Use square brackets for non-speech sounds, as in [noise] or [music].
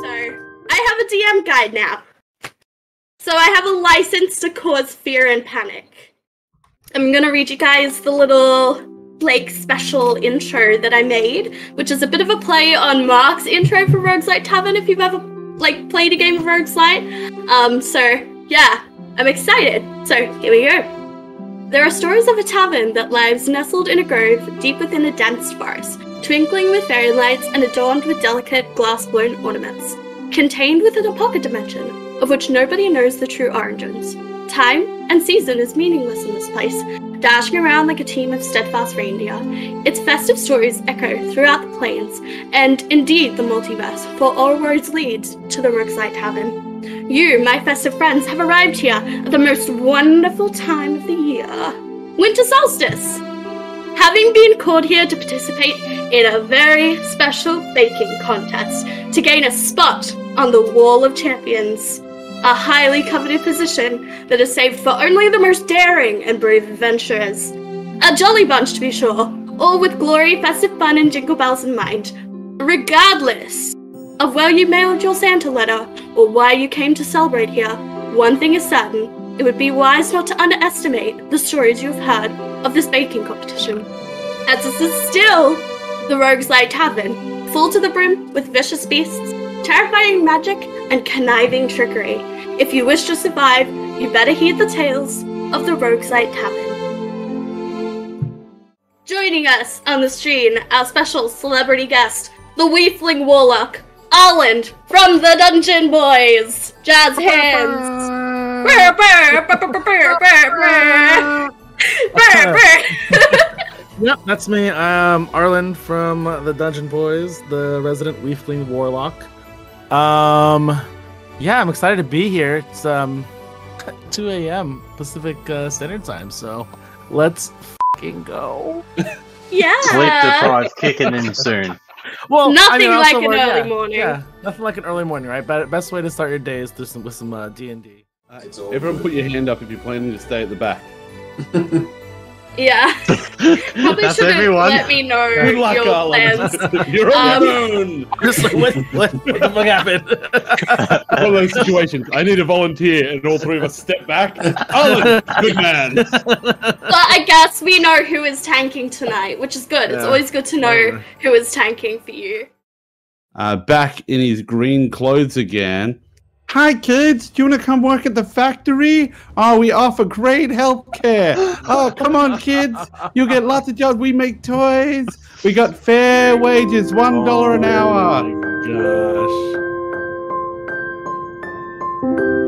So, I have a DM guide now. So, I have a license to cause fear and panic. I'm gonna read you guys the little Blake special intro that I made, which is a bit of a play on Mark's intro for Rogueslight Tavern if you've ever like played a game of Rogueslight. Um, so yeah, I'm excited. So here we go. There are stories of a tavern that lies nestled in a grove deep within a dense forest, twinkling with fairy lights and adorned with delicate glass-blown ornaments. Contained within a pocket dimension, of which nobody knows the true origins. Time and season is meaningless in this place, dashing around like a team of steadfast reindeer. Its festive stories echo throughout the plains, and indeed the multiverse, for all roads lead to the Rogueslight Tavern. You, my festive friends, have arrived here at the most wonderful time of the year winter solstice. Having been called here to participate in a very special baking contest to gain a spot on the Wall of Champions, a highly coveted position that is saved for only the most daring and brave adventurers. A jolly bunch, to be sure, all with glory, festive fun, and jingle bells in mind. Regardless of where you mailed your Santa letter or why you came to celebrate here, one thing is certain it would be wise not to underestimate the stories you have heard of this baking competition. As this is still the Rogueslight Tavern, full to the brim with vicious beasts, terrifying magic, and conniving trickery. If you wish to survive, you better heed the tales of the Rogueslight Tavern. Joining us on the stream, our special celebrity guest, the Weefling Warlock, Holland from the Dungeon Boys. Jazz hands. yep, that's me. I'm Arlen from the Dungeon Boys, the resident Weefling Warlock. Um, yeah, I'm excited to be here. It's um, [laughs] 2 a.m. Pacific uh, Standard Time, so let's fucking go. [laughs] Yeah. Sleep deprived kicking in soon. Well, Nothing also like an we're- early yeah, morning. Yeah, nothing like an early morning, right? But best way to start your day is through some, with some uh, D and D. Everyone put your hand up if you're planning to stay at the back. Yeah. [laughs] Probably That's should have everyone. let me know Good luck, your Arlen. plans. [laughs] You're on Um, alone. Just like, what, what, what the fuck happened? [laughs] One of those situations. I need a volunteer, and all three of us step back. Arlen, good man. But I Yes, we know who is tanking tonight, which is good. Yeah. It's always good to know yeah. who is tanking for you. Uh, back in his green clothes again. Hi, kids. Do you want to come work at the factory? Oh, we offer great health care. Oh, come on, kids. You'll get lots of jobs. We make toys. We got fair wages, $1 oh an hour. Oh gosh.